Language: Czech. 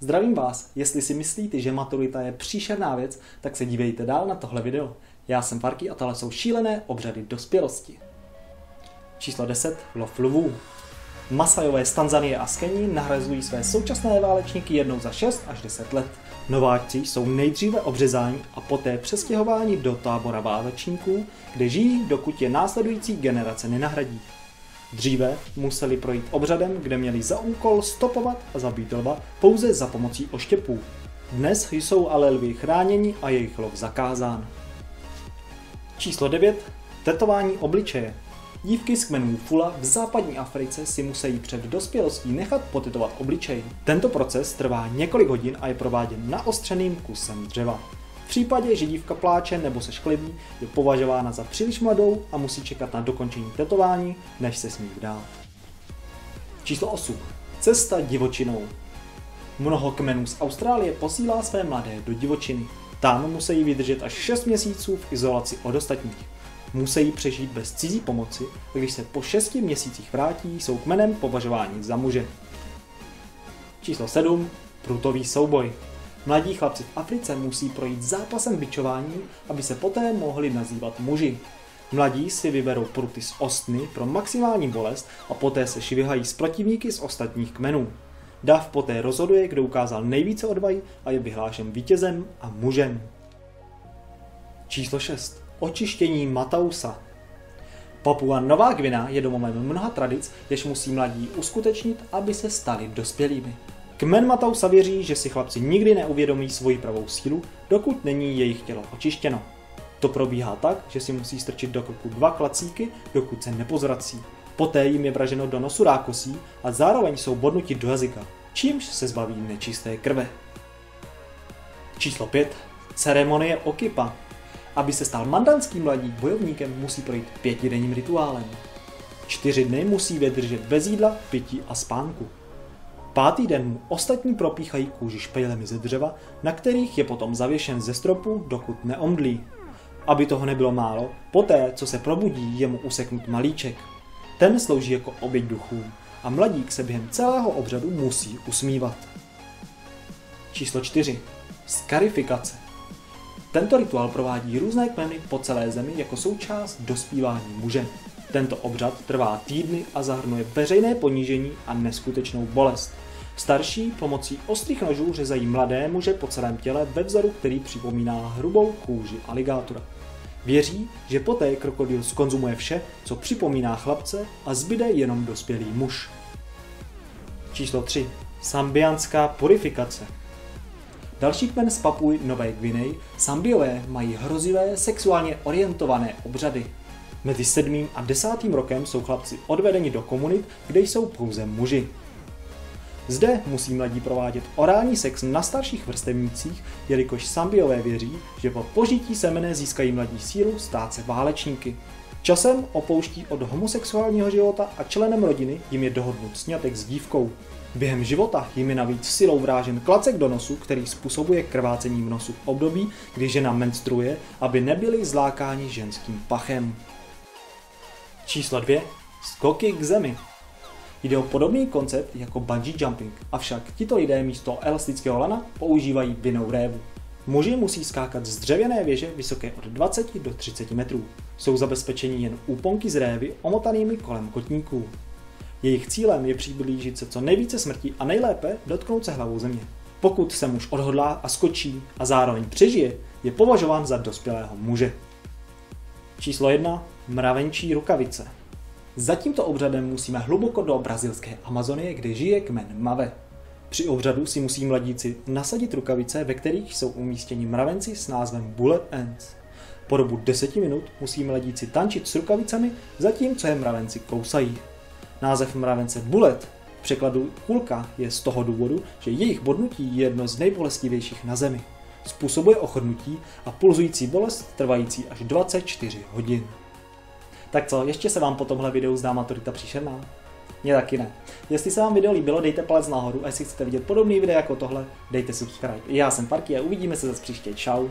Zdravím vás, jestli si myslíte, že maturita je příšerná věc, tak se dívejte dál na tohle video. Já jsem Farky a tohle jsou šílené obřady dospělosti. Číslo 10. Lov lvů. Masajové z Tanzanie a z Kení nahrazují své současné válečníky jednou za 6 až 10 let. Nováčci jsou nejdříve obřezáni a poté přestěhováni do tábora válečníků, kde žijí, dokud je následující generace nenahradí. Dříve museli projít obřadem, kde měli za úkol stopovat a zabít lva pouze za pomocí oštěpů. Dnes jsou ale lvy chráněni a jejich lov zakázán. Číslo 9. Tetování obličeje. Dívky z kmenů Fula v západní Africe si musí před dospělostí nechat potetovat obličej. Tento proces trvá několik hodin a je prováděn naostřeným kusem dřeva. V případě, že dívka pláče nebo se šklebí, je považována za příliš mladou a musí čekat na dokončení tetování, než se smí vdát. Číslo 8. Cesta divočinou. Mnoho kmenů z Austrálie posílá své mladé do divočiny. Tam musí vydržet až 6 měsíců v izolaci od ostatních. Musí přežít bez cizí pomoci a když se po 6 měsících vrátí, jsou kmenem považováni za muže. Číslo 7. Prutový souboj. Mladí chlapci v Africe musí projít zápasem bičování, aby se poté mohli nazývat muži. Mladí si vyberou pruty z ostny pro maximální bolest a poté se švihají s protivníky z ostatních kmenů. Dav poté rozhoduje, kdo ukázal nejvíce odvahy a je vyhlášen vítězem a mužem. Číslo 6. Očištění Matausa. Papua Nová Gvina je domovem mnoha tradic, jež musí mladí uskutečnit, aby se stali dospělými. Kmen Matausa věří, že si chlapci nikdy neuvědomí svoji pravou sílu, dokud není jejich tělo očištěno. To probíhá tak, že si musí strčit do krku dva klacíky, dokud se nepozrací. Poté jim je vraženo do nosu rákosí a zároveň jsou bodnuti do jazyka, čímž se zbaví nečisté krve. Číslo 5. Ceremonie Okipa. Aby se stal mandanským mladí bojovníkem, musí projít pětidenním rituálem. Čtyři dny musí vydržet bez jídla, pití a spánku. Pátý den mu ostatní propíchají kůži špejlemi ze dřeva, na kterých je potom zavěšen ze stropu, dokud neomdlí. Aby toho nebylo málo, poté, co se probudí, je mu useknut malíček. Ten slouží jako oběť duchů a mladík se během celého obřadu musí usmívat. Číslo 4. Skarifikace. Tento rituál provádí různé kmeny po celé zemi jako součást dospívání muže. Tento obřad trvá týdny a zahrnuje veřejné ponížení a neskutečnou bolest. Starší pomocí ostrých nožů řezají mladé muže po celém těle ve vzoru, který připomíná hrubou kůži aligátora. Věří, že poté krokodýl skonzumuje vše, co připomíná chlapce a zbyde jenom dospělý muž. Číslo 3. Sambianská purifikace. Další kmen z Papuj Nové Gvinej, Sambiové mají hrozivé sexuálně orientované obřady. Mezi sedmým a desátým rokem jsou chlapci odvedeni do komunit, kde jsou pouze muži. Zde musí mladí provádět orální sex na starších vrstevnících, jelikož sambiové věří, že po požití semene získají mladí sílu stát se válečníky. Časem opouští od homosexuálního života a členem rodiny jim je dohodnut sňatek s dívkou. Během života jim je navíc silou vrážen klacek do nosu, který způsobuje krvácení v nosu v období, kdy žena menstruuje, aby nebyli zlákáni ženským pachem. Číslo 2. Skoky k zemi. Jde o podobný koncept jako bungee jumping, avšak tito lidé místo elastického lana používají vinou révu. Muži musí skákat z dřevěné věže vysoké od 20 do 30 metrů. Jsou zabezpečeni jen úponky z révy omotanými kolem kotníků. Jejich cílem je přiblížit se co nejvíce smrti a nejlépe dotknout se hlavou země. Pokud se muž odhodlá a skočí a zároveň přežije, je považován za dospělého muže. Číslo 1. Mravenčí rukavice. Za tímto obřadem musíme hluboko do brazilské Amazonie, kde žije kmen Mave. Při obřadu si musí mladíci nasadit rukavice, ve kterých jsou umístěni mravenci s názvem Bullet Ends. Po dobu 10 minut musí mladíci tančit s rukavicemi, zatímco je mravenci kousají. Název mravence Bullet v překladu kulka je z toho důvodu, že jejich bodnutí je jedno z nejbolestivějších na zemi. Způsobuje ochrnutí a pulzující bolest trvající až 24 hodin. Tak co, ještě se vám po tomhle videu zdá maturita příšerná? Mně taky ne. Jestli se vám video líbilo, dejte palec nahoru a jestli chcete vidět podobný video jako tohle, dejte subscribe. Já jsem Parky a uvidíme se zase příště. Čau.